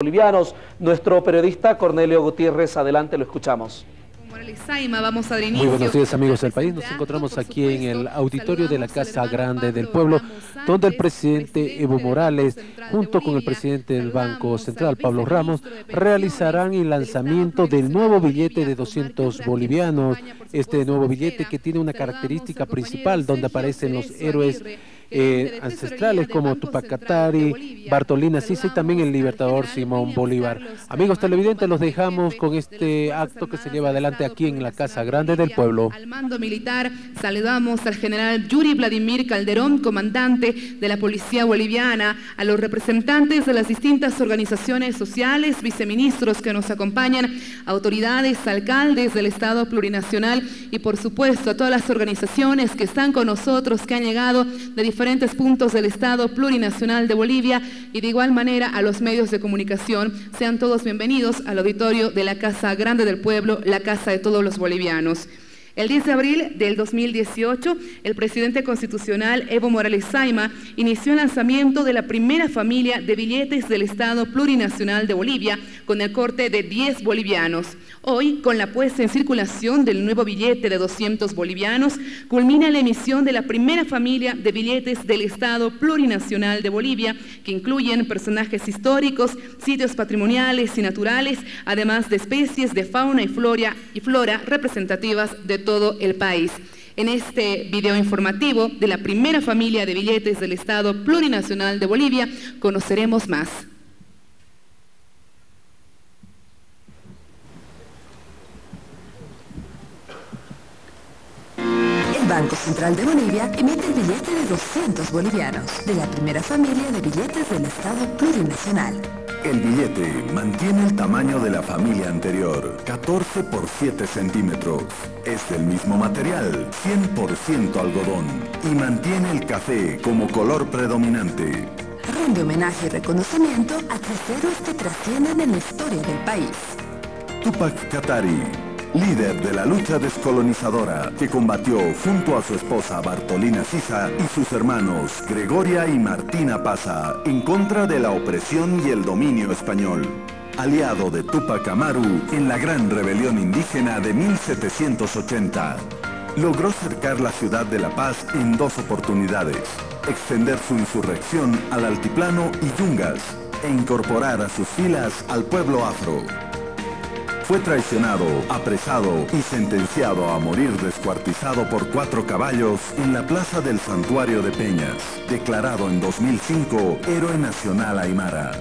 bolivianos. Nuestro periodista Cornelio Gutiérrez, adelante, lo escuchamos. Muy buenos días amigos del país. Nos encontramos aquí en el auditorio de la Casa Grande del Pueblo, donde el presidente Evo Morales, junto con el presidente del Banco Central, Pablo Ramos, realizarán el lanzamiento del nuevo billete de 200 bolivianos. Este nuevo billete que tiene una característica principal donde aparecen los héroes eh, ancestrales como Tupac Katari, Bartolina Sisa y también el libertador Simón Bolívar. Amigos televidentes, los dejamos con este acto que se lleva adelante aquí en la Casa Grande del Pueblo. Al mando militar saludamos al general Yuri Vladimir Calderón, comandante de la Policía Boliviana, a los representantes de las distintas organizaciones sociales, viceministros que nos acompañan, autoridades, alcaldes del Estado plurinacional y por supuesto a todas las organizaciones que están con nosotros, que han llegado de diferentes diferentes puntos del Estado plurinacional de Bolivia y de igual manera a los medios de comunicación. Sean todos bienvenidos al auditorio de la Casa Grande del Pueblo, la casa de todos los bolivianos. El 10 de abril del 2018, el presidente constitucional Evo Morales Saima inició el lanzamiento de la primera familia de billetes del Estado plurinacional de Bolivia con el corte de 10 bolivianos. Hoy, con la puesta en circulación del nuevo billete de 200 bolivianos, culmina la emisión de la primera familia de billetes del Estado plurinacional de Bolivia, que incluyen personajes históricos, sitios patrimoniales y naturales, además de especies de fauna y flora, y flora representativas de todo el país. En este video informativo de la primera familia de billetes del Estado plurinacional de Bolivia conoceremos más. El Banco Central de Bolivia emite el billete de 200 bolivianos, de la primera familia de billetes del Estado plurinacional. El billete mantiene el tamaño de la familia anterior, 14 por 7 centímetros. Es del mismo material, 100% algodón, y mantiene el café como color predominante. Rinde homenaje y reconocimiento a tres héroes que trascienden en la historia del país. Tupac Katari, líder de la lucha descolonizadora que combatió junto a su esposa Bartolina Sisa y sus hermanos Gregoria y Martina Paza en contra de la opresión y el dominio español. Aliado de Tupac Amaru en la gran rebelión indígena de 1780. Logró cercar la ciudad de La Paz en dos oportunidades, extender su insurrección al altiplano y Yungas e incorporar a sus filas al pueblo afro fue traicionado, apresado y sentenciado a morir descuartizado por cuatro caballos en la plaza del Santuario de Peñas, declarado en 2005 Héroe Nacional Aymara.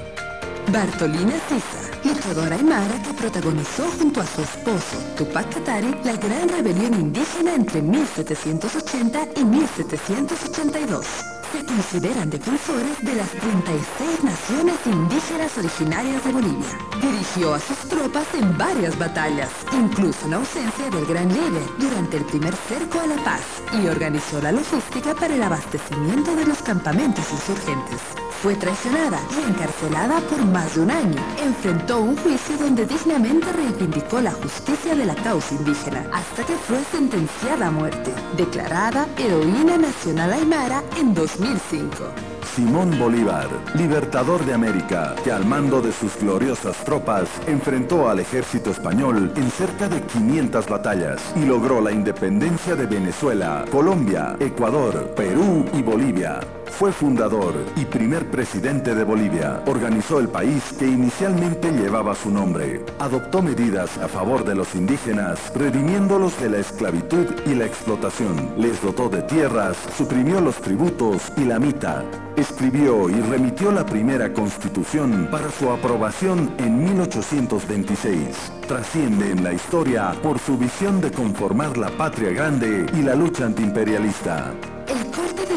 Bartolina Sisa, luchadora aymara que protagonizó junto a su esposo, Tupac Katari, la gran rebelión indígena entre 1780 y 1782 se consideran defensores de las 36 naciones indígenas originarias de Bolivia. Dirigió a sus tropas en varias batallas, incluso en ausencia del gran líder, durante el primer cerco a La Paz, y organizó la logística para el abastecimiento de los campamentos insurgentes. Fue traicionada y encarcelada por más de un año. Enfrentó un juicio donde dignamente reivindicó la justicia de la causa indígena, hasta que fue sentenciada a muerte, declarada heroína nacional aymara en 2005. Simón Bolívar, libertador de América, que al mando de sus gloriosas tropas enfrentó al ejército español en cerca de 500 batallas y logró la independencia de Venezuela, Colombia, Ecuador, Perú y Bolivia. Fue fundador y primer presidente de Bolivia. Organizó el país que inicialmente llevaba su nombre. Adoptó medidas a favor de los indígenas, redimiéndolos de la esclavitud y la explotación. Les dotó de tierras, suprimió los tributos y la mita. Escribió y remitió la primera constitución para su aprobación en 1826. Trasciende en la historia por su visión de conformar la patria grande y la lucha antiimperialista.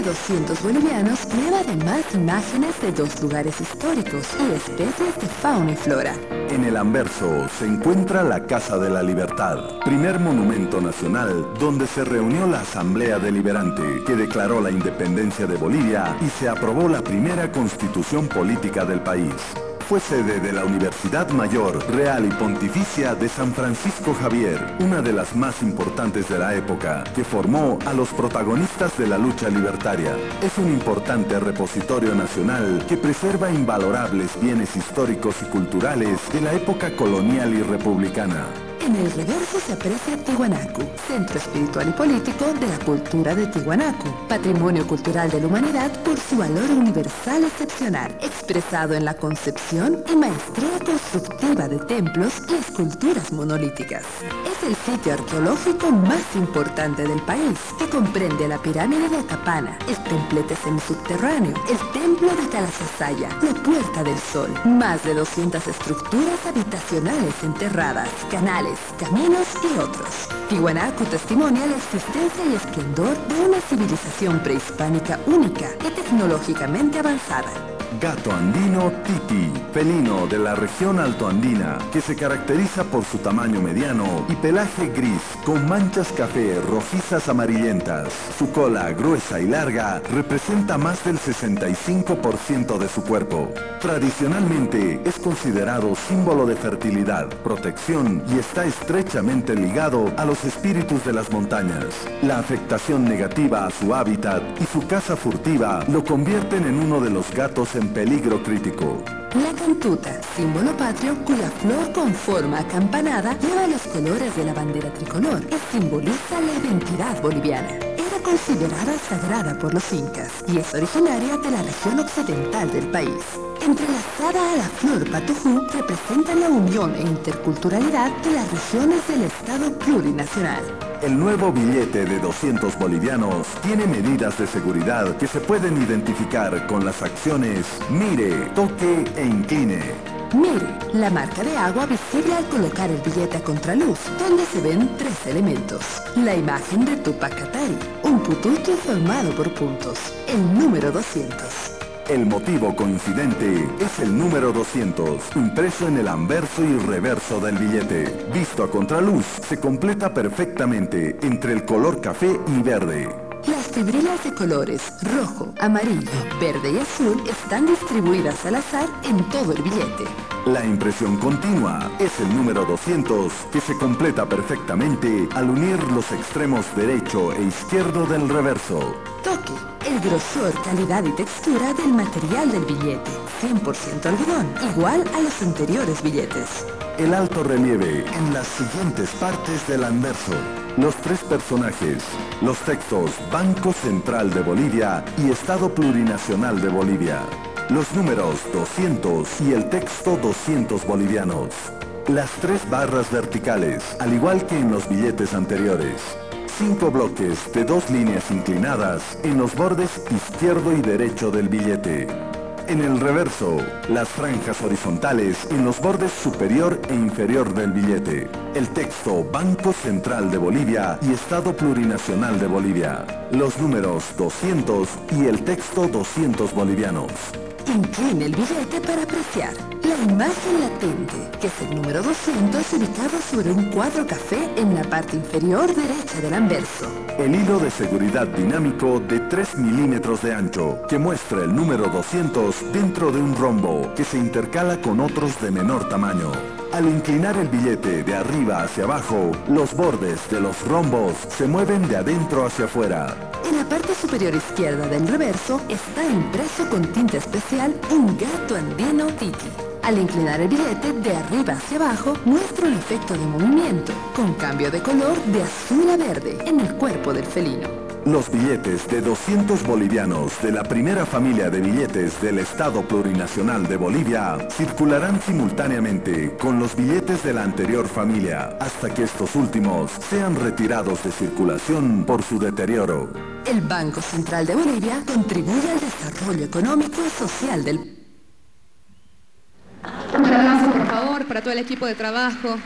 De 200 bolivianos lleva además imágenes de dos lugares históricos y especies de fauna y flora. En el anverso se encuentra la Casa de la Libertad, primer monumento nacional donde se reunió la Asamblea Deliberante que declaró la independencia de Bolivia y se aprobó la primera constitución política del país. Fue sede de la Universidad Mayor Real y Pontificia de San Francisco Javier, una de las más importantes de la época, que formó a los protagonistas de la lucha libertaria. Es un importante repositorio nacional que preserva invalorables bienes históricos y culturales de la época colonial y republicana. En el reverso se aprecia Tihuanaco, centro espiritual y político de la cultura de Tihuanaco, patrimonio cultural de la humanidad por su valor universal excepcional, expresado en la concepción y maestría constructiva de templos y esculturas monolíticas. Es el sitio arqueológico más importante del país, que comprende la pirámide de Acapana, el templete semisubterráneo, el templo de Calasasaya, la Puerta del Sol, más de 200 estructuras habitacionales enterradas, canales, caminos y otros. Tiwanaku testimonia la existencia y esplendor de una civilización prehispánica única y tecnológicamente avanzada. Gato andino titi, felino de la región altoandina, que se caracteriza por su tamaño mediano y pelaje gris con manchas café rojizas amarillentas. Su cola gruesa y larga representa más del 65% de su cuerpo. Tradicionalmente es considerado símbolo de fertilidad, protección y está estrechamente ligado a los espíritus de las montañas. La afectación negativa a su hábitat y su caza furtiva lo convierten en uno de los gatos en peligro crítico. La cantuta, símbolo patrio cuya flor con forma acampanada lleva los colores de la bandera tricolor y simboliza la identidad boliviana. Era considerada sagrada por los incas y es originaria de la región occidental del país. Entrelazada a la flor patujú representa la unión e interculturalidad de las regiones del Estado plurinacional. El nuevo billete de 200 bolivianos tiene medidas de seguridad que se pueden identificar con las acciones mire, toque e incline. Mire, la marca de agua visible al colocar el billete a contraluz, donde se ven tres elementos. La imagen de Tupac Katari, un pututo formado por puntos, el número 200. El motivo coincidente es el número 200, impreso en el anverso y reverso del billete. Visto a contraluz, se completa perfectamente entre el color café y verde. Las fibrilas de colores rojo, amarillo, verde y azul están distribuidas al azar en todo el billete. La impresión continua es el número 200 que se completa perfectamente al unir los extremos derecho e izquierdo del reverso. Toque, el grosor, calidad y textura del material del billete, 100% algodón, igual a los anteriores billetes. El alto relieve en las siguientes partes del anverso. Los tres personajes, los textos Banco Central de Bolivia y Estado Plurinacional de Bolivia. Los números 200 y el texto 200 bolivianos. Las tres barras verticales, al igual que en los billetes anteriores cinco bloques de dos líneas inclinadas en los bordes izquierdo y derecho del billete. En el reverso, las franjas horizontales en los bordes superior e inferior del billete. El texto Banco Central de Bolivia y Estado Plurinacional de Bolivia. Los números 200 y el texto 200 bolivianos. Incline el billete para apreciar la imagen latente, que es el número 200 ubicado sobre un cuadro café en la parte inferior derecha del anverso. El hilo de seguridad dinámico de 3 milímetros de ancho, que muestra el número 200 dentro de un rombo que se intercala con otros de menor tamaño. Al inclinar el billete de arriba hacia abajo, los bordes de los rombos se mueven de adentro hacia afuera. En la parte superior izquierda del reverso está impreso con tinta especial un gato andino titi. Al inclinar el billete de arriba hacia abajo, muestra un efecto de movimiento, con cambio de color de azul a verde en el cuerpo del felino. Los billetes de 200 bolivianos de la primera familia de billetes del Estado Plurinacional de Bolivia circularán simultáneamente con los billetes de la anterior familia hasta que estos últimos sean retirados de circulación por su deterioro. El Banco Central de Bolivia contribuye al desarrollo económico y social del Un aplauso, por favor, para todo el equipo de trabajo.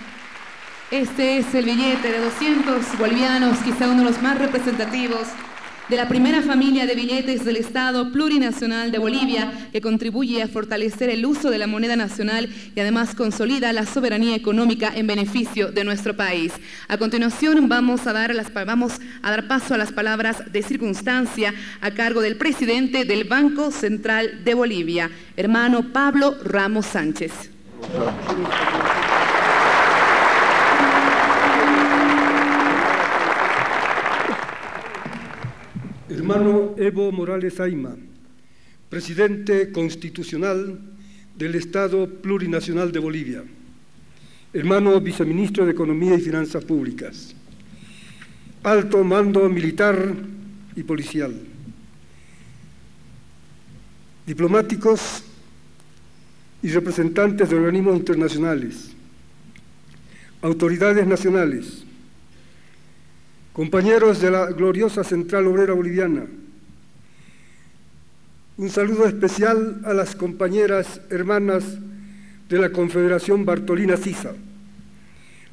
Este es el billete de 200 bolivianos, quizá uno de los más representativos de la primera familia de billetes del Estado Plurinacional de Bolivia, que contribuye a fortalecer el uso de la moneda nacional y además consolida la soberanía económica en beneficio de nuestro país. A continuación vamos a dar, paso a las palabras de circunstancia a cargo del presidente del Banco Central de Bolivia, hermano Pablo Ramos Sánchez. Hermano Evo Morales Aima, presidente constitucional del Estado Plurinacional de Bolivia. Hermano viceministro de Economía y Finanzas Públicas. Alto mando militar y policial. Diplomáticos y representantes de organismos internacionales. Autoridades nacionales compañeros de la gloriosa Central Obrera Boliviana, un saludo especial a las compañeras hermanas de la Confederación Bartolina Sisa.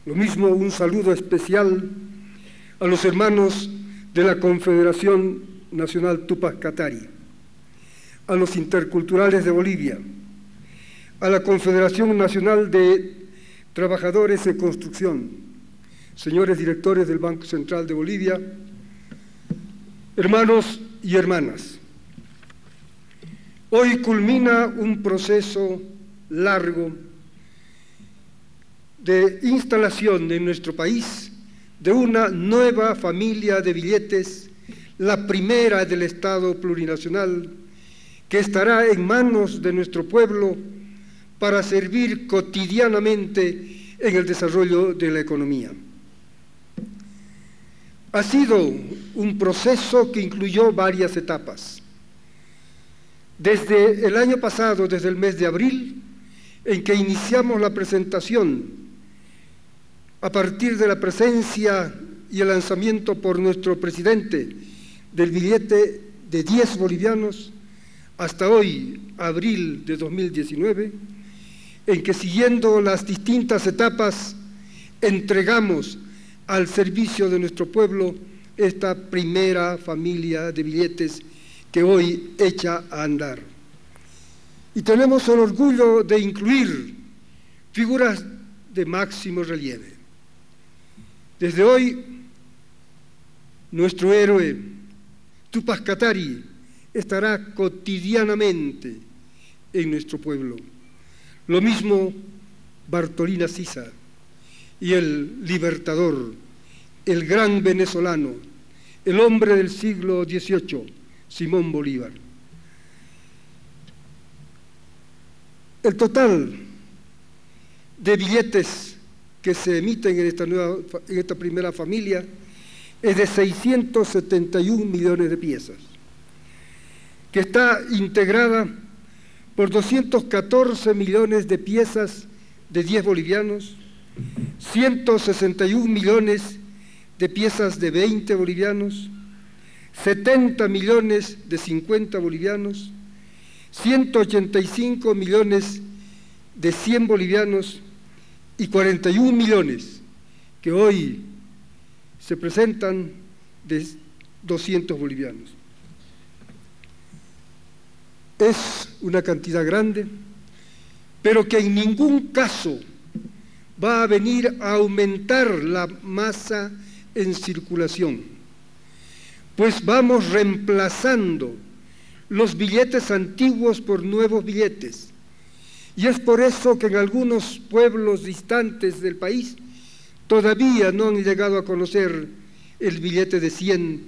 Lo mismo un saludo especial a los hermanos de la Confederación Nacional Tupac Katari, a los interculturales de Bolivia, a la Confederación Nacional de Trabajadores en Construcción, señores directores del Banco Central de Bolivia, hermanos y hermanas. Hoy culmina un proceso largo de instalación en nuestro país de una nueva familia de billetes, la primera del Estado plurinacional, que estará en manos de nuestro pueblo para servir cotidianamente en el desarrollo de la economía. Ha sido un proceso que incluyó varias etapas. Desde el año pasado, desde el mes de abril, en que iniciamos la presentación, a partir de la presencia y el lanzamiento por nuestro presidente del billete de 10 bolivianos, hasta hoy, abril de 2019, en que siguiendo las distintas etapas entregamos al servicio de nuestro pueblo esta primera familia de billetes que hoy echa a andar. Y tenemos el orgullo de incluir figuras de máximo relieve. Desde hoy, nuestro héroe Tupac Katari estará cotidianamente en nuestro pueblo. Lo mismo Bartolina Sisa y el libertador, el gran venezolano, el hombre del siglo XVIII, Simón Bolívar. El total de billetes que se emiten en esta, nueva, en esta primera familia es de 671 millones de piezas, que está integrada por 214 millones de piezas de 10 bolivianos, 161 millones de piezas de 20 bolivianos, 70 millones de 50 bolivianos, 185 millones de 100 bolivianos y 41 millones que hoy se presentan de 200 bolivianos. Es una cantidad grande, pero que en ningún caso va a venir a aumentar la masa en circulación, pues vamos reemplazando los billetes antiguos por nuevos billetes. Y es por eso que en algunos pueblos distantes del país todavía no han llegado a conocer el billete de 100,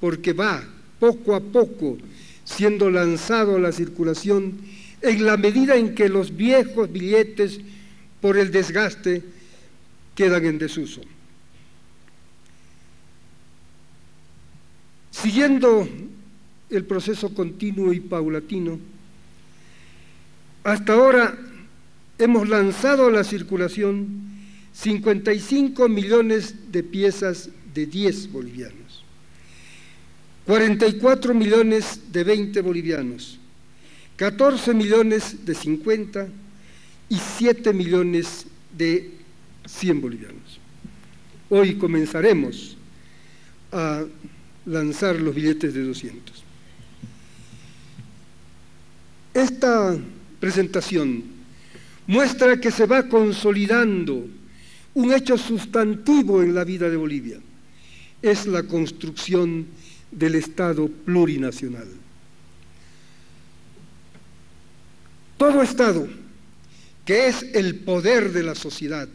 porque va poco a poco siendo lanzado a la circulación en la medida en que los viejos billetes por el desgaste quedan en desuso. Siguiendo el proceso continuo y paulatino, hasta ahora hemos lanzado a la circulación 55 millones de piezas de 10 bolivianos, 44 millones de 20 bolivianos, 14 millones de 50 y 7 millones de 100 bolivianos. Hoy comenzaremos a lanzar los billetes de 200. Esta presentación muestra que se va consolidando un hecho sustantivo en la vida de Bolivia. Es la construcción del Estado plurinacional. Todo Estado, que es el poder de la sociedad,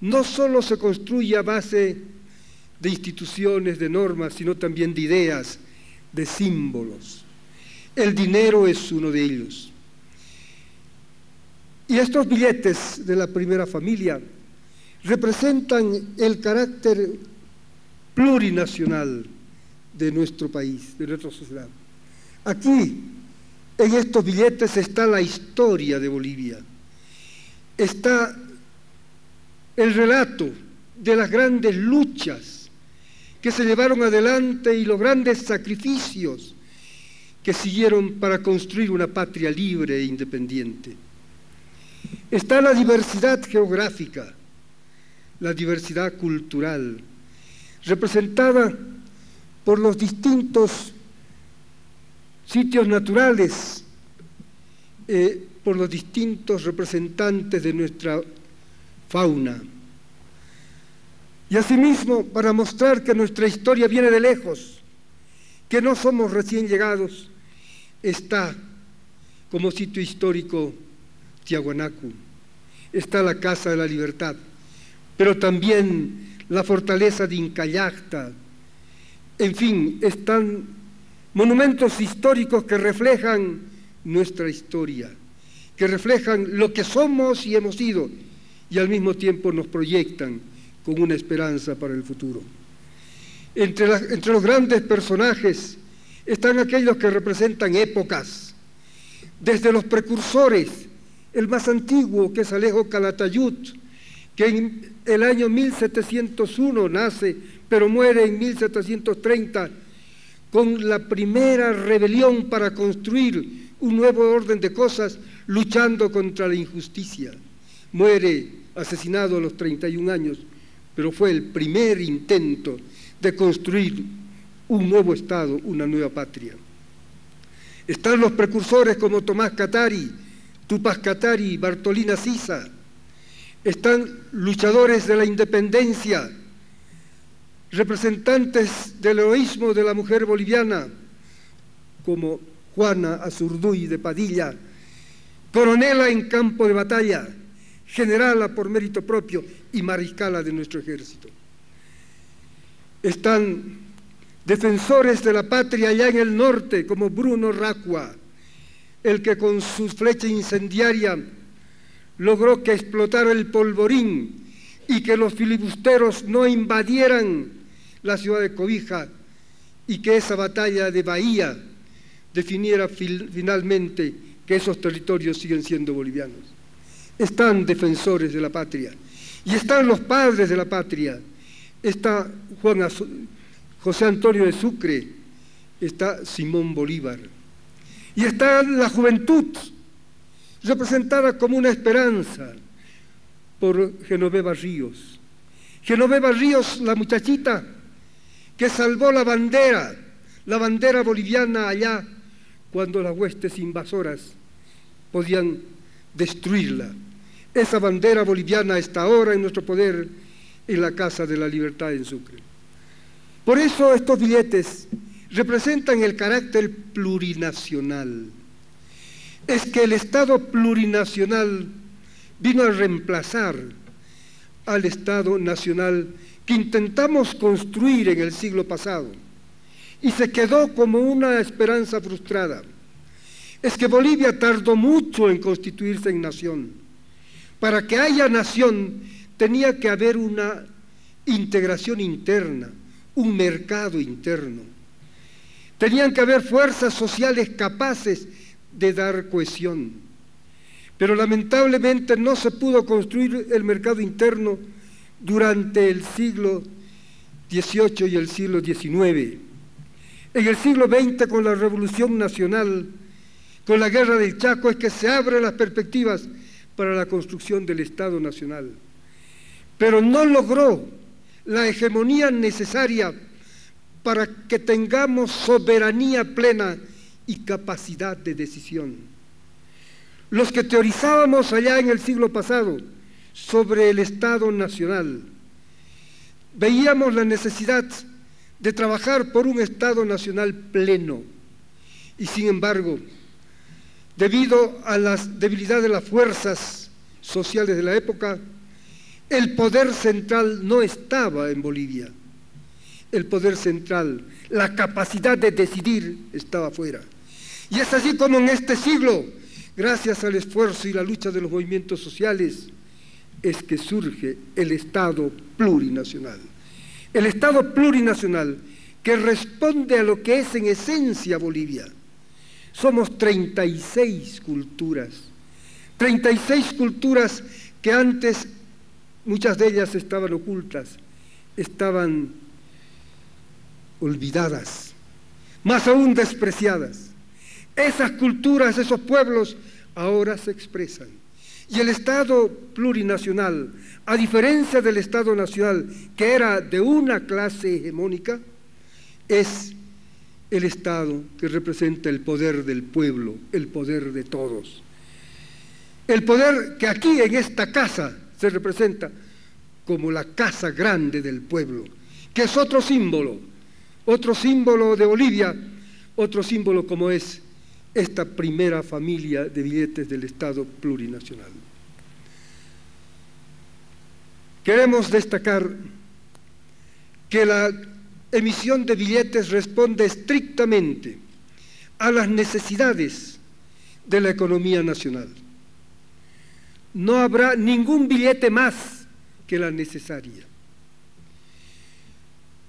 no solo se construye a base de instituciones, de normas, sino también de ideas, de símbolos. El dinero es uno de ellos. Y estos billetes de la primera familia representan el carácter plurinacional de nuestro país, de nuestra sociedad. Aquí, en estos billetes está la historia de Bolivia, está el relato de las grandes luchas que se llevaron adelante y los grandes sacrificios que siguieron para construir una patria libre e independiente. Está la diversidad geográfica, la diversidad cultural, representada por los distintos sitios naturales, eh, por los distintos representantes de nuestra fauna. Y asimismo, para mostrar que nuestra historia viene de lejos, que no somos recién llegados, está como sitio histórico Tiahuanacu, está la Casa de la Libertad, pero también la fortaleza de Incayacta, en fin, están monumentos históricos que reflejan nuestra historia, que reflejan lo que somos y hemos sido, y al mismo tiempo nos proyectan con una esperanza para el futuro. Entre, los grandes personajes están aquellos que representan épocas, desde los precursores, el más antiguo que es Alejo Calatayud, que en el año 1701 nace pero muere en 1730 con la primera rebelión para construir un nuevo orden de cosas, luchando contra la injusticia. Muere asesinado a los 31 años, pero fue el primer intento de construir un nuevo Estado, una nueva patria. Están los precursores como Tomás Catari, Tupac Catari, Bartolina Sisa. Están luchadores de la independencia, representantes del heroísmo de la mujer boliviana, como Juana Azurduy de Padilla, coronela en campo de batalla, generala por mérito propio y mariscala de nuestro ejército. Están defensores de la patria allá en el norte, como Bruno Racua, el que con su flecha incendiaria logró que explotara el polvorín y que los filibusteros no invadieran la ciudad de Cobija y que esa batalla de Bahía definiera finalmente que esos territorios siguen siendo bolivianos. Están defensores de la patria y están los padres de la patria. Está Juan José Antonio de Sucre, está Simón Bolívar y está la juventud representada como una esperanza por Genoveva Ríos. Genoveva Ríos, la muchachita que salvó la bandera, la bandera boliviana allá, cuando las huestes invasoras podían destruirla. Esa bandera boliviana está ahora en nuestro poder en la Casa de la Libertad en Sucre. Por eso estos billetes representan el carácter plurinacional. Es que el Estado plurinacional vino a reemplazar al Estado nacional que intentamos construir en el siglo pasado y se quedó como una esperanza frustrada. Es que Bolivia tardó mucho en constituirse en nación. Para que haya nación tenía que haber una integración interna, un mercado interno. Tenían que haber fuerzas sociales capaces de dar cohesión. Pero lamentablemente no se pudo construir el mercado interno durante el siglo XVIII y el siglo XIX. En el siglo XX, con la Revolución Nacional, con la Guerra del Chaco, es que se abren las perspectivas para la construcción del Estado Nacional. Pero no logró la hegemonía necesaria para que tengamos soberanía plena y capacidad de decisión. Los que teorizábamos allá en el siglo pasado sobre el Estado Nacional, veíamos la necesidad de trabajar por un Estado Nacional pleno. Y sin embargo, debido a las debilidades de las fuerzas sociales de la época, el poder central no estaba en Bolivia. El poder central, la capacidad de decidir estaba fuera. Y es así como en este siglo, gracias al esfuerzo y la lucha de los movimientos sociales, es que surge el Estado plurinacional. El Estado plurinacional que responde a lo que es en esencia Bolivia. Somos 36 culturas, 36 culturas que antes muchas de ellas estaban ocultas, estaban olvidadas, más aún despreciadas. Esas culturas, esos pueblos, ahora se expresan. Y el Estado plurinacional, a diferencia del Estado nacional, que era de una clase hegemónica, es el Estado que representa el poder del pueblo, el poder de todos. El poder que aquí en esta casa se representa como la casa grande del pueblo, que es otro símbolo, otro símbolo de Bolivia, otro símbolo como es esta primera familia de billetes del Estado plurinacional. Queremos destacar que la emisión de billetes responde estrictamente a las necesidades de la economía nacional. No habrá ningún billete más que la necesaria.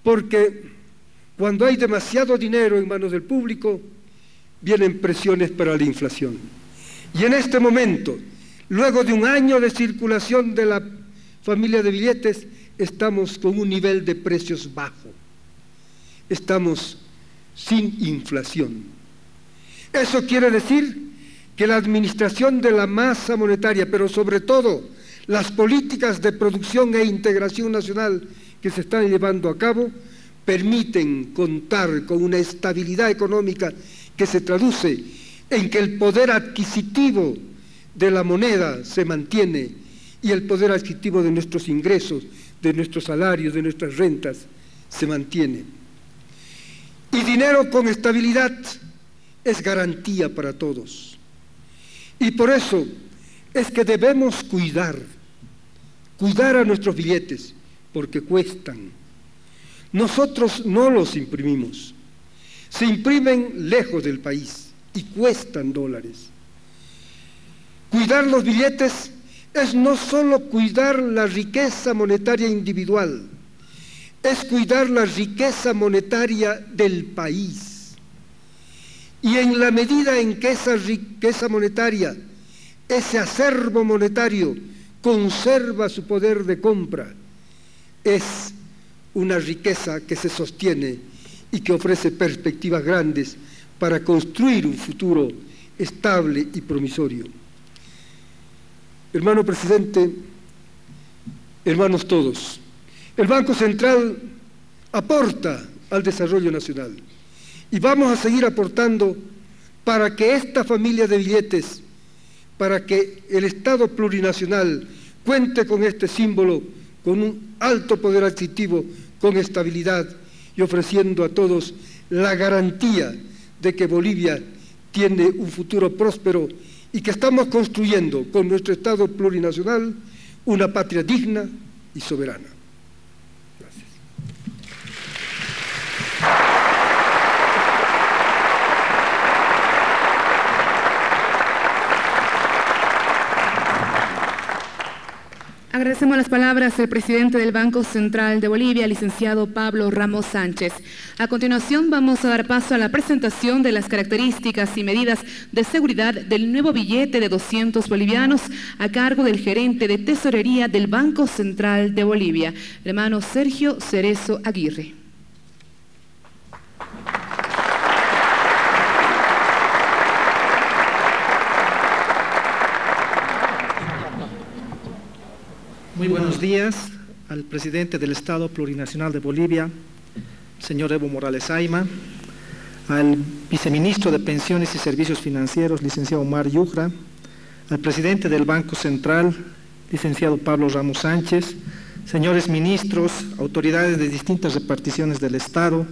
Porque cuando hay demasiado dinero en manos del público, vienen presiones para la inflación. Y en este momento, luego de un año de circulación de la familia de billetes, estamos con un nivel de precios bajo. Estamos sin inflación. Eso quiere decir que la administración de la masa monetaria, pero sobre todo las políticas de producción e integración nacional que se están llevando a cabo, permiten contar con una estabilidad económica que se traduce en que el poder adquisitivo de la moneda se mantiene y el poder adquisitivo de nuestros ingresos, de nuestros salarios, de nuestras rentas, se mantiene. Y dinero con estabilidad es garantía para todos. Y por eso es que debemos cuidar, cuidar a nuestros billetes, porque cuestan. Nosotros no los imprimimos, se imprimen lejos del país y cuestan dólares. Cuidar los billetes es no solo cuidar la riqueza monetaria individual, es cuidar la riqueza monetaria del país. Y en la medida en que esa riqueza monetaria, ese acervo monetario, conserva su poder de compra, es una riqueza que se sostiene y que ofrece perspectivas grandes para construir un futuro estable y promisorio. Hermano presidente, hermanos todos, el Banco Central aporta al desarrollo nacional y vamos a seguir aportando para que esta familia de billetes, para que el Estado plurinacional cuente con este símbolo, con un alto poder adquisitivo, con estabilidad y ofreciendo a todos la garantía de que Bolivia tiene un futuro próspero y que estamos construyendo con nuestro Estado plurinacional una patria digna y soberana. Agradecemos las palabras del presidente del Banco Central de Bolivia, licenciado Pablo Ramos Sánchez. A continuación vamos a dar paso a la presentación de las características y medidas de seguridad del nuevo billete de 200 bolivianos a cargo del gerente de tesorería del Banco Central de Bolivia, hermano Sergio Cerezo Aguirre. Muy buenos días al presidente del Estado Plurinacional de Bolivia, señor Evo Morales Aima, al viceministro de Pensiones y Servicios Financieros, licenciado Omar Yujra, al presidente del Banco Central, licenciado Pablo Ramos Sánchez, señores ministros, autoridades de distintas reparticiones del Estado,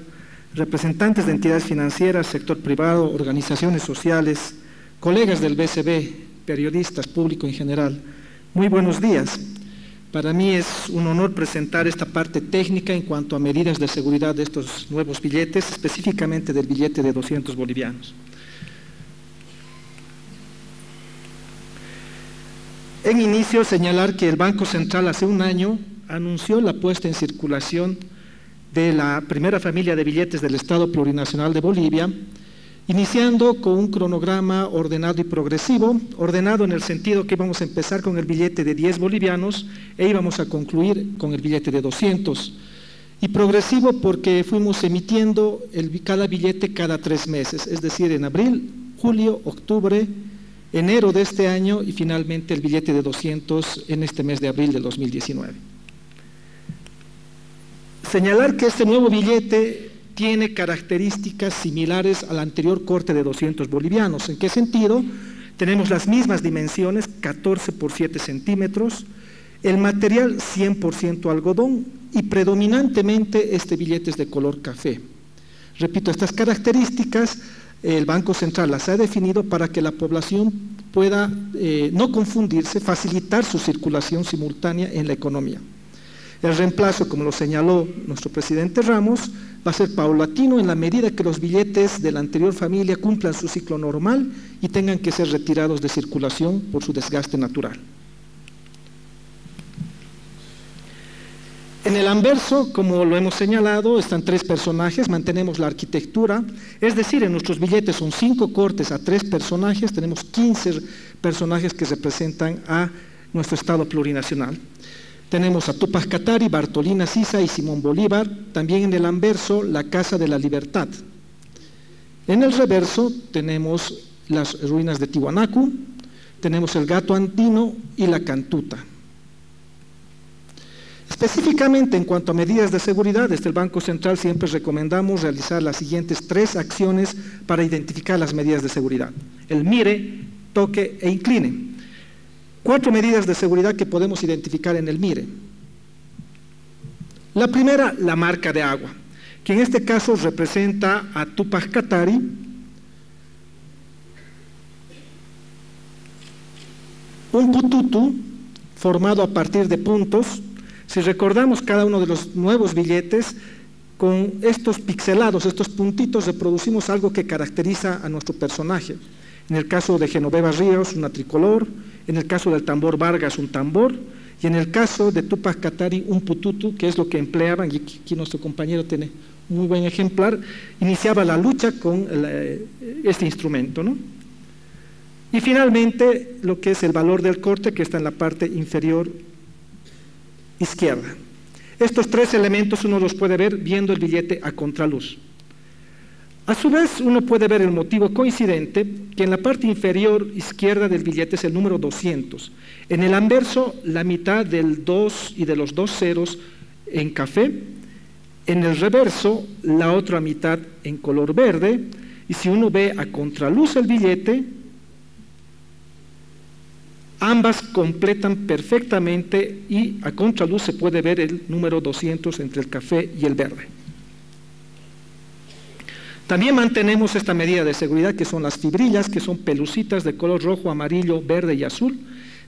representantes de entidades financieras, sector privado, organizaciones sociales, colegas del BCB, periodistas, público en general. Muy buenos días. Para mí es un honor presentar esta parte técnica en cuanto a medidas de seguridad de estos nuevos billetes, específicamente del billete de 200 bolivianos. En inicio, señalar que el Banco Central hace un año anunció la puesta en circulación de la primera familia de billetes del Estado Plurinacional de Bolivia, iniciando con un cronograma ordenado y progresivo, ordenado en el sentido que íbamos a empezar con el billete de 10 bolivianos e íbamos a concluir con el billete de 200. Y progresivo porque fuimos emitiendo cada billete cada tres meses, es decir, en abril, julio, octubre, enero de este año y finalmente el billete de 200 en este mes de abril del 2019. Señalar que este nuevo billete tiene características similares al anterior corte de 200 bolivianos. ¿En qué sentido? Tenemos las mismas dimensiones, 14 por 7 centímetros, el material 100% algodón y predominantemente este billete es de color café. Repito, estas características el Banco Central las ha definido para que la población pueda eh, no confundirse, facilitar su circulación simultánea en la economía. El reemplazo, como lo señaló nuestro presidente Ramos, va a ser paulatino en la medida que los billetes de la anterior familia cumplan su ciclo normal y tengan que ser retirados de circulación por su desgaste natural. En el anverso, como lo hemos señalado, están tres personajes, mantenemos la arquitectura, es decir, en nuestros billetes son cinco cortes a tres personajes, tenemos 15 personajes que representan a nuestro Estado plurinacional. Tenemos a Tupac Katari, Bartolina Sisa y Simón Bolívar, también en el anverso la Casa de la Libertad. En el reverso tenemos las ruinas de Tiwanaku, tenemos el gato andino y la cantuta. Específicamente en cuanto a medidas de seguridad, desde el Banco Central siempre recomendamos realizar las siguientes tres acciones para identificar las medidas de seguridad. El mire, toque e incline. Cuatro medidas de seguridad que podemos identificar en el MIRE. La primera, la marca de agua, que en este caso representa a Tupac Katari, un pututu formado a partir de puntos. Si recordamos cada uno de los nuevos billetes, con estos pixelados, estos puntitos, reproducimos algo que caracteriza a nuestro personaje. En el caso de Genoveva Ríos, una tricolor, en el caso del tambor Vargas, un tambor, y en el caso de Tupac Katari, un pututu, que es lo que empleaban, y aquí nuestro compañero tiene un muy buen ejemplar, iniciaba la lucha con eh, este instrumento. ¿no? Y finalmente, lo que es el valor del corte, que está en la parte inferior izquierda. Estos tres elementos uno los puede ver viendo el billete a contraluz. A su vez, uno puede ver el motivo coincidente, que en la parte inferior izquierda del billete es el número 200. En el anverso, la mitad del 2 y de los dos ceros en café. En el reverso, la otra mitad en color verde. Y si uno ve a contraluz el billete, ambas completan perfectamente y a contraluz se puede ver el número 200 entre el café y el verde. También mantenemos esta medida de seguridad que son las fibrillas, que son pelucitas de color rojo, amarillo, verde y azul,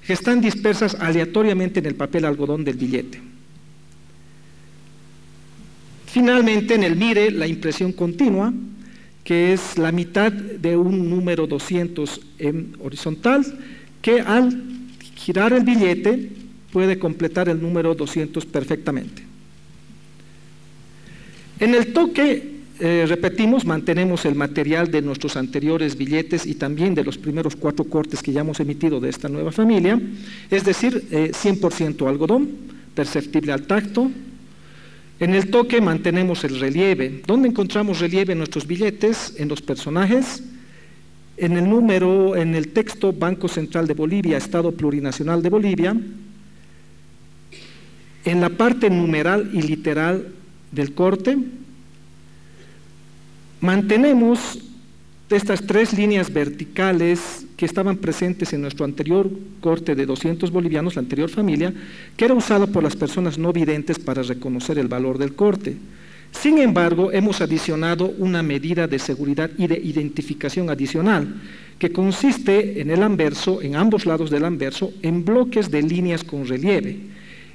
que están dispersas aleatoriamente en el papel algodón del billete. Finalmente, en el mire, la impresión continua, que es la mitad de un número 200 en horizontal, que al girar el billete puede completar el número 200 perfectamente. En el toque eh, repetimos, mantenemos el material de nuestros anteriores billetes y también de los primeros cuatro cortes que ya hemos emitido de esta nueva familia, es decir, 100% eh, algodón, perceptible al tacto. En el toque mantenemos el relieve. ¿Dónde encontramos relieve en nuestros billetes? En los personajes, en el número, en el texto Banco Central de Bolivia, Estado Plurinacional de Bolivia, en la parte numeral y literal del corte, Mantenemos estas tres líneas verticales que estaban presentes en nuestro anterior corte de 200 bolivianos, la anterior familia, que era usada por las personas no videntes para reconocer el valor del corte. Sin embargo, hemos adicionado una medida de seguridad y de identificación adicional, que consiste en el anverso, en ambos lados del anverso, en bloques de líneas con relieve.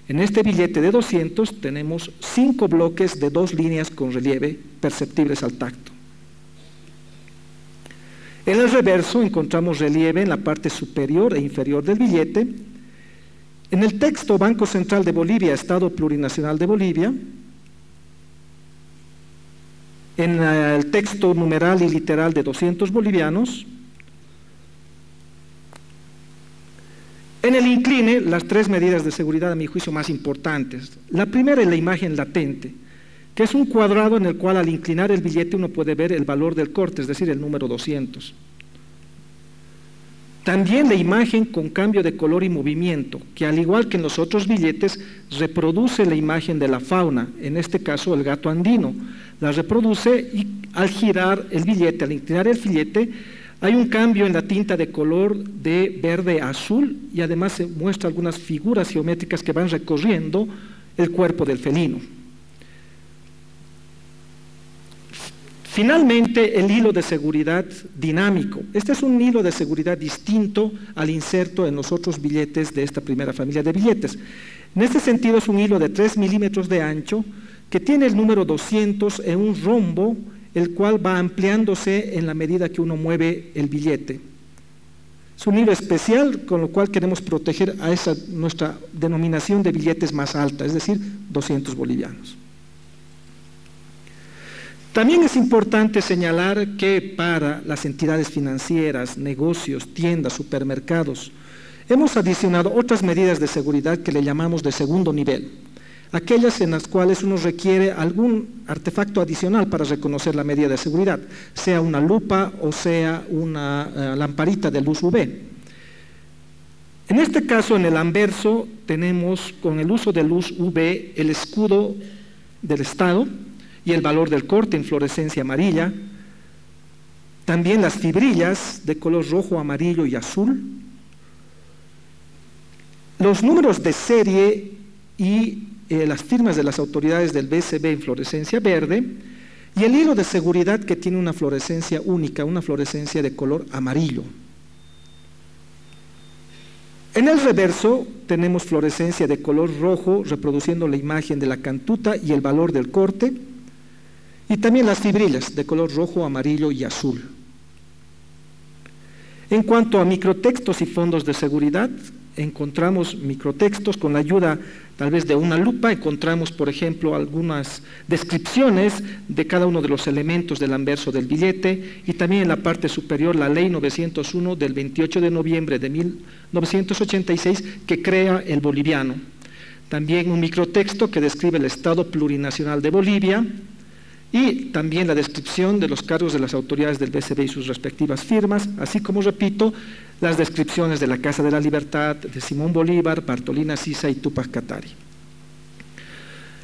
En este billete de 200 tenemos cinco bloques de dos líneas con relieve perceptibles al tacto. En el reverso encontramos relieve en la parte superior e inferior del billete. En el texto Banco Central de Bolivia, Estado Plurinacional de Bolivia, en el texto numeral y literal de 200 bolivianos, En el incline, las tres medidas de seguridad, a mi juicio, más importantes. La primera es la imagen latente, que es un cuadrado en el cual al inclinar el billete uno puede ver el valor del corte, es decir, el número 200. También la imagen con cambio de color y movimiento, que al igual que en los otros billetes, reproduce la imagen de la fauna, en este caso el gato andino. La reproduce y al girar el billete, al inclinar el billete, hay un cambio en la tinta de color de verde a azul y además se muestra algunas figuras geométricas que van recorriendo el cuerpo del felino. Finalmente, el hilo de seguridad dinámico. Este es un hilo de seguridad distinto al inserto en los otros billetes de esta primera familia de billetes. En este sentido, es un hilo de 3 milímetros de ancho que tiene el número 200 en un rombo el cual va ampliándose en la medida que uno mueve el billete. Es un hilo especial con lo cual queremos proteger a esa nuestra denominación de billetes más alta, es decir, 200 bolivianos. También es importante señalar que para las entidades financieras, negocios, tiendas, supermercados, hemos adicionado otras medidas de seguridad que le llamamos de segundo nivel aquellas en las cuales uno requiere algún artefacto adicional para reconocer la medida de seguridad, sea una lupa o sea una eh, lamparita de luz UV. En este caso, en el anverso, tenemos con el uso de luz UV el escudo del Estado y el valor del corte en fluorescencia amarilla, también las fibrillas de color rojo, amarillo y azul, los números de serie y eh, las firmas de las autoridades del BCB en fluorescencia verde y el hilo de seguridad que tiene una fluorescencia única, una fluorescencia de color amarillo. En el reverso tenemos fluorescencia de color rojo reproduciendo la imagen de la cantuta y el valor del corte y también las fibrillas de color rojo, amarillo y azul. En cuanto a microtextos y fondos de seguridad, encontramos microtextos con la ayuda tal vez de una lupa, encontramos por ejemplo algunas descripciones de cada uno de los elementos del anverso del billete y también en la parte superior la ley 901 del 28 de noviembre de 1986 que crea el boliviano. También un microtexto que describe el Estado plurinacional de Bolivia, y también la descripción de los cargos de las autoridades del BCB y sus respectivas firmas, así como, repito, las descripciones de la Casa de la Libertad, de Simón Bolívar, Bartolina Sisa y Tupac Katari.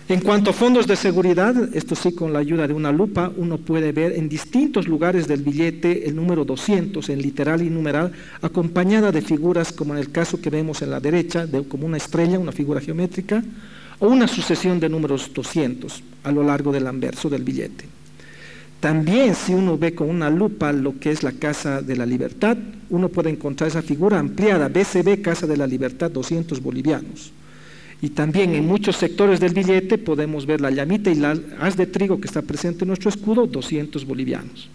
En cuanto a fondos de seguridad, esto sí con la ayuda de una lupa, uno puede ver en distintos lugares del billete el número 200 en literal y numeral, acompañada de figuras como en el caso que vemos en la derecha, de, como una estrella, una figura geométrica, o una sucesión de números 200 a lo largo del anverso del billete. También si uno ve con una lupa lo que es la Casa de la Libertad, uno puede encontrar esa figura ampliada, BCB Casa de la Libertad 200 bolivianos. Y también en muchos sectores del billete podemos ver la llamita y la haz de trigo que está presente en nuestro escudo, 200 bolivianos.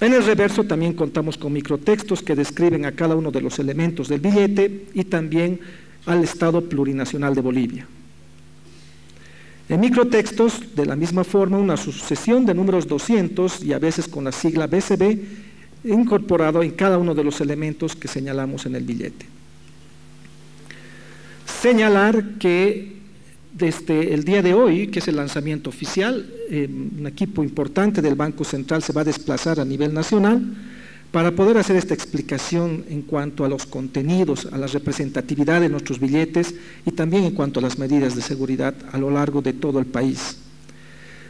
En el reverso también contamos con microtextos que describen a cada uno de los elementos del billete y también al Estado plurinacional de Bolivia. En microtextos, de la misma forma, una sucesión de números 200 y a veces con la sigla BCB incorporado en cada uno de los elementos que señalamos en el billete. Señalar que desde el día de hoy, que es el lanzamiento oficial, eh, un equipo importante del Banco Central se va a desplazar a nivel nacional para poder hacer esta explicación en cuanto a los contenidos, a la representatividad de nuestros billetes y también en cuanto a las medidas de seguridad a lo largo de todo el país.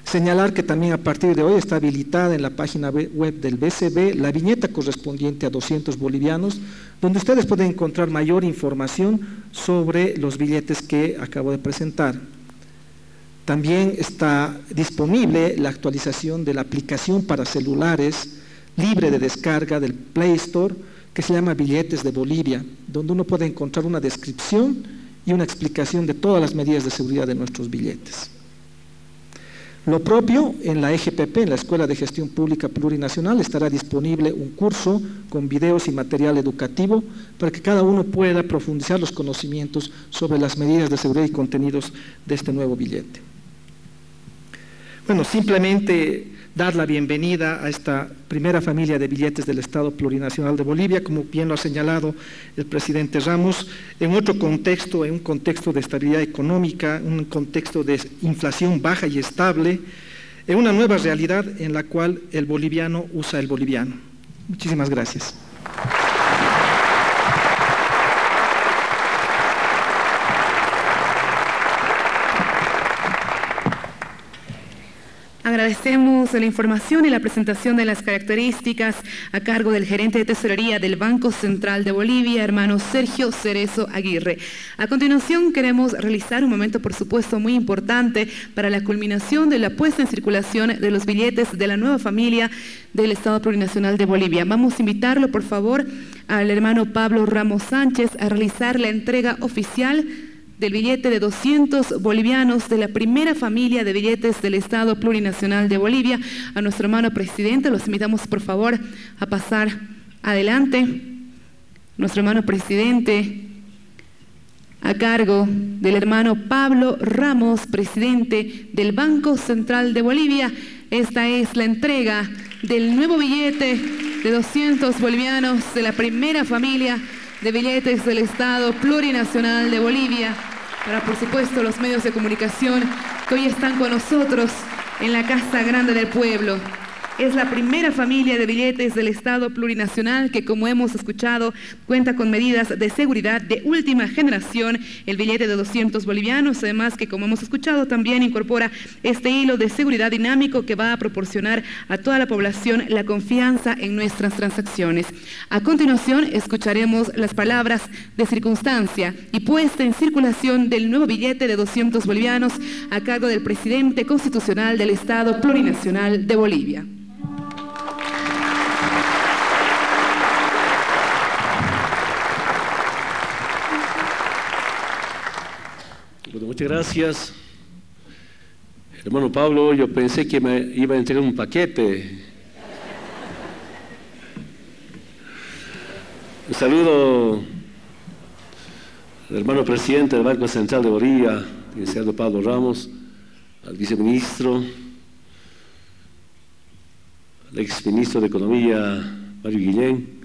Señalar que también a partir de hoy está habilitada en la página web del BCB la viñeta correspondiente a 200 bolivianos, donde ustedes pueden encontrar mayor información sobre los billetes que acabo de presentar. También está disponible la actualización de la aplicación para celulares libre de descarga del Play Store que se llama Billetes de Bolivia, donde uno puede encontrar una descripción y una explicación de todas las medidas de seguridad de nuestros billetes. Lo propio en la EGPP, en la Escuela de Gestión Pública Plurinacional, estará disponible un curso con videos y material educativo para que cada uno pueda profundizar los conocimientos sobre las medidas de seguridad y contenidos de este nuevo billete. Bueno, simplemente dar la bienvenida a esta primera familia de billetes del Estado Plurinacional de Bolivia, como bien lo ha señalado el presidente Ramos, en otro contexto, en un contexto de estabilidad económica, un contexto de inflación baja y estable, en una nueva realidad en la cual el boliviano usa el boliviano. Muchísimas gracias. Agradecemos la información y la presentación de las características a cargo del gerente de tesorería del Banco Central de Bolivia, hermano Sergio Cerezo Aguirre. A continuación queremos realizar un momento, por supuesto, muy importante para la culminación de la puesta en circulación de los billetes de la nueva familia del Estado Plurinacional de Bolivia. Vamos a invitarlo, por favor, al hermano Pablo Ramos Sánchez a realizar la entrega oficial del billete de 200 bolivianos de la primera familia de billetes del Estado Plurinacional de Bolivia. A nuestro hermano presidente, los invitamos por favor a pasar adelante. Nuestro hermano presidente, a cargo del hermano Pablo Ramos, presidente del Banco Central de Bolivia. Esta es la entrega del nuevo billete de 200 bolivianos de la primera familia de billetes del Estado Plurinacional de Bolivia para por supuesto los medios de comunicación que hoy están con nosotros en la Casa Grande del Pueblo. Es la primera familia de billetes del Estado plurinacional que, como hemos escuchado, cuenta con medidas de seguridad de última generación. El billete de 200 bolivianos, además que, como hemos escuchado, también incorpora este hilo de seguridad dinámico que va a proporcionar a toda la población la confianza en nuestras transacciones. A continuación, escucharemos las palabras de circunstancia y puesta en circulación del nuevo billete de 200 bolivianos a cargo del presidente constitucional del Estado plurinacional de Bolivia. Muchas gracias. Hermano Pablo, yo pensé que me iba a entregar un paquete. Un saludo al hermano presidente del Banco Central de Bolivia, licenciado Pablo Ramos, al viceministro, al exministro de Economía, Mario Guillén,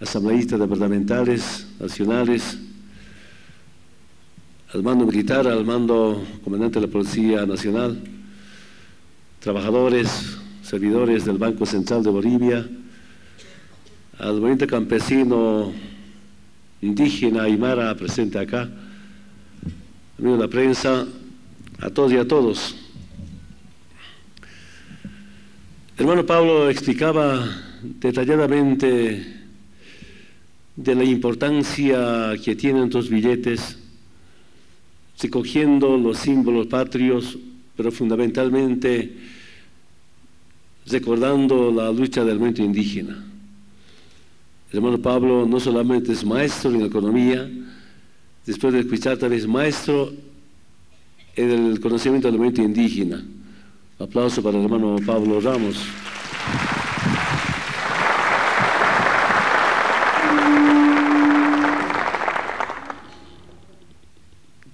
asambleístas departamentales, nacionales, al mando militar, al mando comandante de la Policía Nacional, trabajadores, servidores del Banco Central de Bolivia, al movimiento campesino indígena Aymara presente acá, amigos de la prensa, a todos y a todos. hermano Pablo explicaba detalladamente de la importancia que tienen estos billetes recogiendo los símbolos patrios, pero fundamentalmente recordando la lucha del movimiento indígena. El hermano Pablo no solamente es maestro en economía, después de escuchar tal vez maestro en el conocimiento del movimiento indígena. Aplauso para el hermano Pablo Ramos.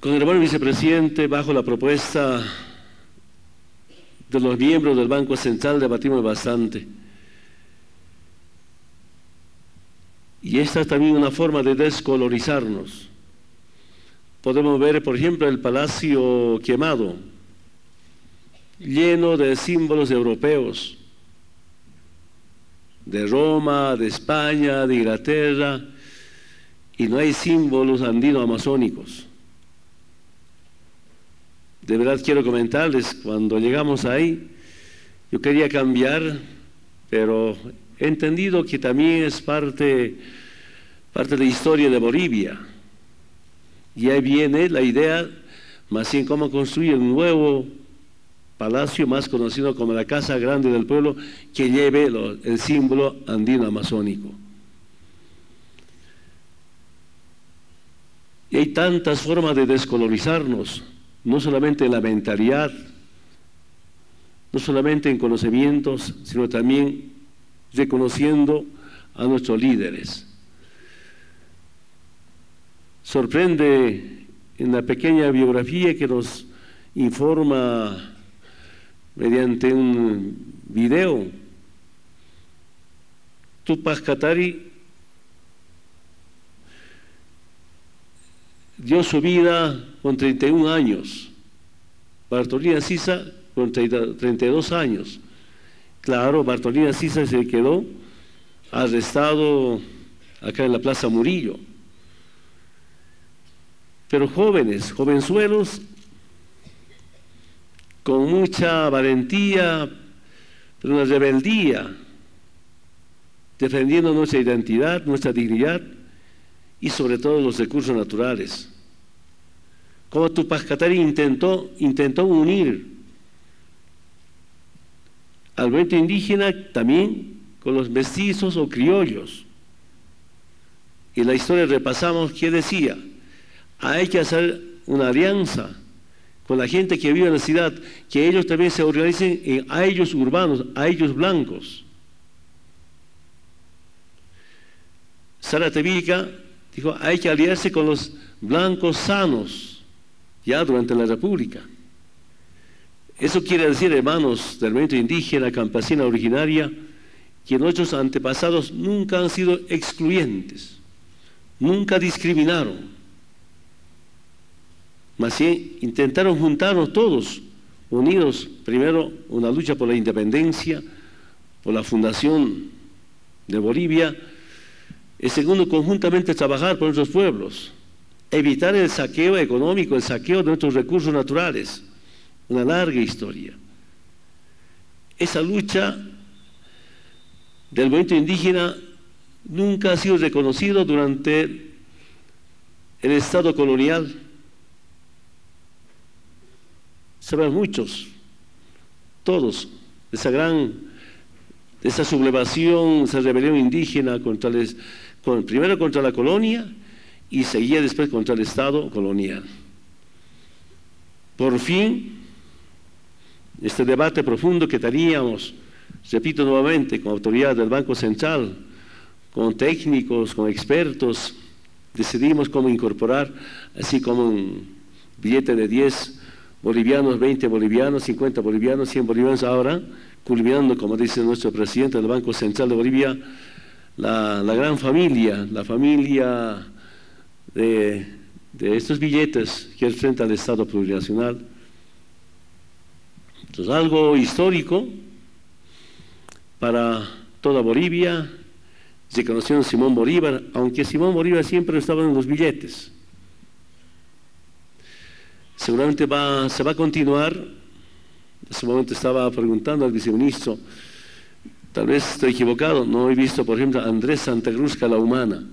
Con el hermano vicepresidente, bajo la propuesta de los miembros del Banco Central, debatimos bastante. Y esta es también una forma de descolorizarnos. Podemos ver, por ejemplo, el Palacio quemado, lleno de símbolos europeos, de Roma, de España, de Inglaterra, y no hay símbolos andino-amazónicos de verdad quiero comentarles, cuando llegamos ahí, yo quería cambiar, pero he entendido que también es parte, parte de la historia de Bolivia. Y ahí viene la idea, más bien cómo construir un nuevo palacio más conocido como la Casa Grande del Pueblo, que lleve el símbolo andino amazónico. Y hay tantas formas de descolonizarnos, no solamente en la mentalidad, no solamente en conocimientos, sino también reconociendo a nuestros líderes. Sorprende en la pequeña biografía que nos informa mediante un video. Tupac Katari dio su vida con 31 años. Bartolina Sisa con 32 años. Claro, Bartolina Sisa se quedó arrestado acá en la Plaza Murillo. Pero jóvenes, jovenzuelos, con mucha valentía, pero una rebeldía, defendiendo nuestra identidad, nuestra dignidad y sobre todo los recursos naturales. Como Tupac Katari intentó, intentó unir al movimiento indígena también con los mestizos o criollos. Y la historia repasamos que decía, hay que hacer una alianza con la gente que vive en la ciudad, que ellos también se organicen en, a ellos urbanos, a ellos blancos. Sara Tevica dijo, hay que aliarse con los blancos sanos, ya durante la República. Eso quiere decir, hermanos del movimiento indígena, campesina originaria, que nuestros antepasados nunca han sido excluyentes, nunca discriminaron. Más bien intentaron juntarnos todos, unidos, primero una lucha por la independencia, por la fundación de Bolivia, y segundo, conjuntamente trabajar por nuestros pueblos, evitar el saqueo económico, el saqueo de nuestros recursos naturales, una larga historia. Esa lucha del movimiento indígena nunca ha sido reconocido durante el Estado colonial. Saben muchos, todos, de esa gran, de esa sublevación, esa rebelión indígena contra les, primero contra la colonia y seguía después contra el Estado colonial. Por fin, este debate profundo que teníamos, repito nuevamente, con autoridades del Banco Central, con técnicos, con expertos, decidimos cómo incorporar, así como un billete de 10 bolivianos, 20 bolivianos, 50 bolivianos, 100 bolivianos ahora, culminando, como dice nuestro presidente del Banco Central de Bolivia, la, gran familia, la familia de, de estos billetes que es frente al Estado plurinacional. Entonces, algo histórico para toda Bolivia, se conoció Simón Bolívar, aunque Simón Bolívar siempre estaba en los billetes. Seguramente va, se va a continuar. En ese momento estaba preguntando al viceministro, tal vez estoy equivocado, no he visto, por ejemplo, a Andrés Santa Cruz Calahumana,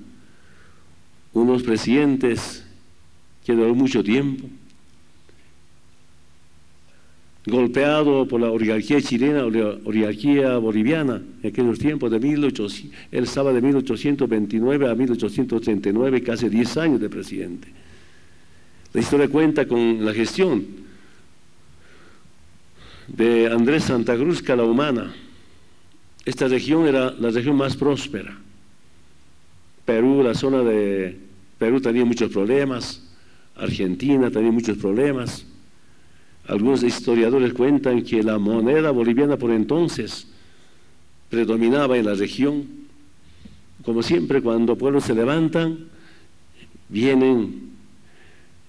unos presidentes que duró mucho tiempo, golpeado por la oligarquía chilena oligarquía boliviana en aquellos tiempos de 1800, él estaba de 1829 a 1839, casi 10 años de presidente. La historia cuenta con la gestión de Andrés Santa Cruz Calahumana, esta región era la región más próspera. Perú, la zona de Perú tenía muchos problemas, Argentina tenía muchos problemas. Algunos historiadores cuentan que la moneda boliviana por entonces predominaba en la región. Como siempre, cuando pueblos se levantan, vienen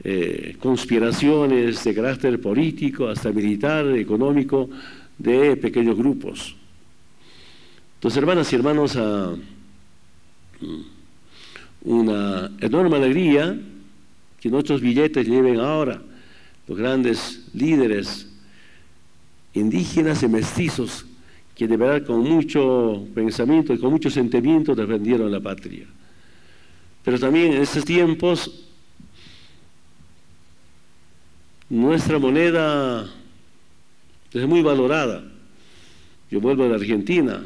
eh, conspiraciones de carácter político, hasta militar, económico, de pequeños grupos. Entonces, hermanas y hermanos, a mm, una enorme alegría que nuestros billetes lleven ahora los grandes líderes indígenas y mestizos que de verdad con mucho pensamiento y con mucho sentimiento defendieron la patria. Pero también en estos tiempos nuestra moneda es muy valorada. Yo vuelvo de Argentina.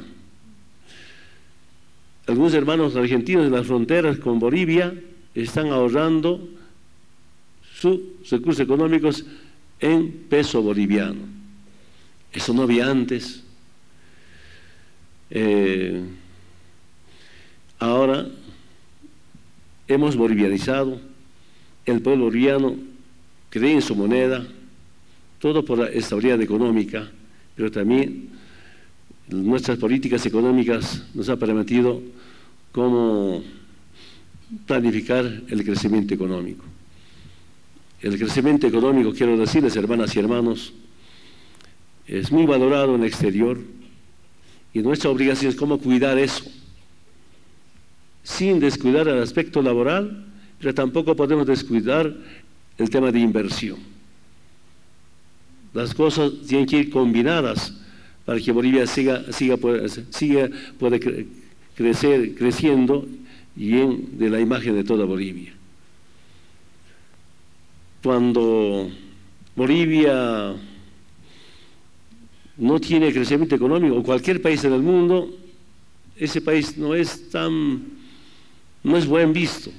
Algunos hermanos argentinos en las fronteras con Bolivia están ahorrando sus recursos económicos en peso boliviano. Eso no había antes. Eh, ahora hemos bolivianizado, el pueblo boliviano cree en su moneda, todo por la estabilidad económica, pero también nuestras políticas económicas nos han permitido cómo planificar el crecimiento económico. El crecimiento económico, quiero decirles, hermanas y hermanos, es muy valorado en el exterior y nuestra obligación es cómo cuidar eso, sin descuidar el aspecto laboral, pero tampoco podemos descuidar el tema de inversión. Las cosas tienen que ir combinadas para que Bolivia siga, siga, pueda crecer, creciendo y en, de la imagen de toda Bolivia. Cuando Bolivia no tiene crecimiento económico, o cualquier país en el mundo, ese país no es tan, no es buen visto.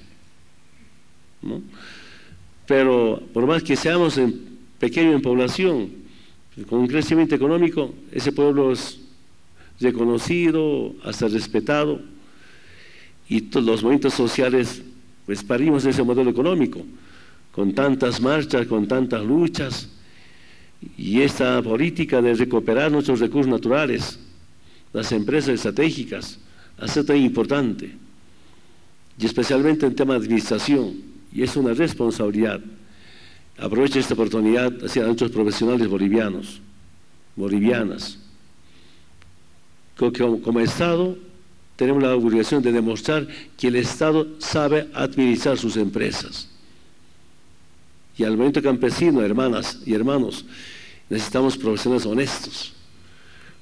Pero por más que seamos en, pequeño en población, con un crecimiento económico, ese pueblo es reconocido, hasta respetado, y todos los movimientos sociales, pues parimos ese modelo económico, con tantas marchas, con tantas luchas, y esta política de recuperar nuestros recursos naturales, las empresas estratégicas, hace tan importante, y especialmente en tema de administración, y es una responsabilidad. Aprovecho esta oportunidad hacia nuestros profesionales bolivianos, bolivianas, que como Estado tenemos la obligación de demostrar que el Estado sabe administrar sus empresas. Y al movimiento campesino, hermanas y hermanos, necesitamos profesionales honestos.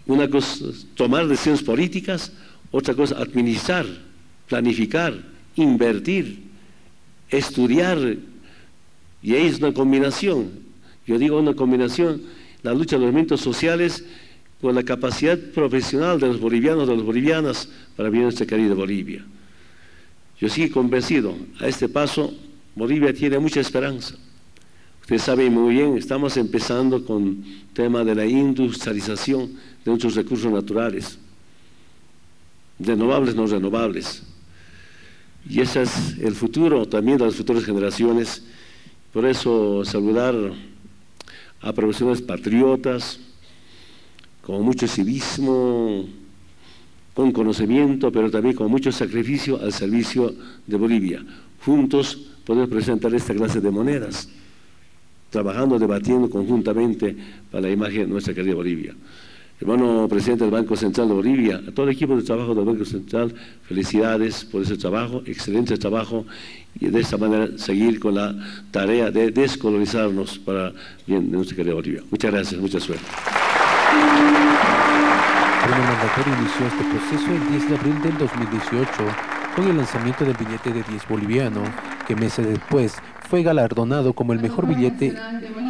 Una cosa es tomar decisiones políticas, otra cosa administrar, planificar, invertir, estudiar. Y ahí es una combinación. Yo digo una combinación, la lucha de los movimientos sociales con la capacidad profesional de los bolivianos, de las bolivianas, para bien nuestra querida Bolivia. Yo sigo convencido, a este paso Bolivia tiene mucha esperanza. Ustedes saben muy bien, estamos empezando con el tema de la industrialización de nuestros recursos naturales, renovables, no renovables. Y ese es el futuro también de las futuras generaciones. Por eso saludar a profesionales patriotas, con mucho civismo, con conocimiento, pero también con mucho sacrificio al servicio de Bolivia. Juntos podemos presentar esta clase de monedas, trabajando, debatiendo conjuntamente para la imagen de nuestra querida Bolivia. Hermano presidente del Banco Central de Bolivia, a todo el equipo de trabajo del Banco Central, felicidades por ese trabajo, excelente trabajo, y de esta manera seguir con la tarea de descolonizarnos para bien de nuestra querida Bolivia. Muchas gracias, mucha suerte. El mandatario inició este proceso el 10 de abril del 2018 con el lanzamiento del billete de 10 boliviano, que meses después fue galardonado como el mejor billete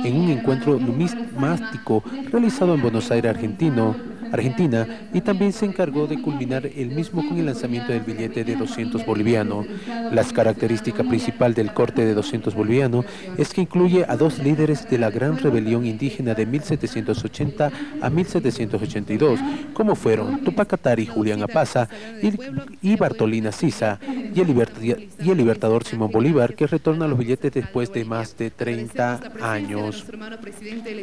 en un encuentro numismático realizado en Buenos Aires, argentino, Argentina y también se encargó de culminar el mismo con el lanzamiento del billete de 200 boliviano. Las características principal del corte de 200 boliviano es que incluye a dos líderes de la gran rebelión indígena de 1780 a 1782, como fueron Tupac Atari Julián Apaza y, Bartolina Sisa, y el, libertador Simón Bolívar, que retorna los billetes después de más de 30 años.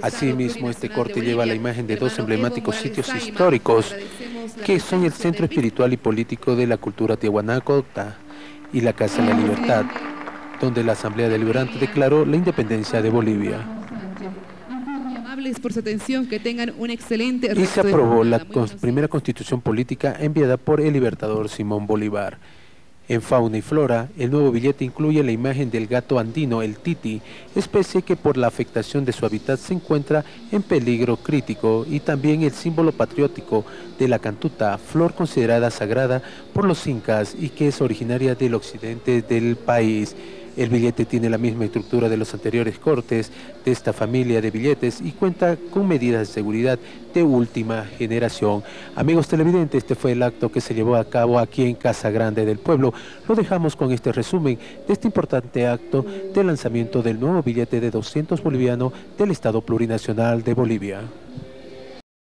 Asimismo, este corte lleva la imagen de dos emblemáticos sitios históricos que son el centro espiritual y político de la cultura tiahuanacota y la Casa de la Libertad, donde la Asamblea Deliberante declaró la independencia de Bolivia. Por su atención, que tengan un excelente y se aprobó la primera constitución política enviada por el libertador Simón Bolívar. En fauna y flora, el nuevo billete incluye la imagen del gato andino, el titi, especie que por la afectación de su hábitat se encuentra en peligro crítico, y también el símbolo patriótico de la cantuta, flor considerada sagrada por los incas y que es originaria del occidente del país. El billete tiene la misma estructura de los anteriores cortes de esta familia de billetes y cuenta con medidas de seguridad de última generación. Amigos televidentes, este fue el acto que se llevó a cabo aquí en Casa Grande del Pueblo. Lo dejamos con este resumen de este importante acto de lanzamiento del nuevo billete de 200 boliviano del Estado Plurinacional de Bolivia.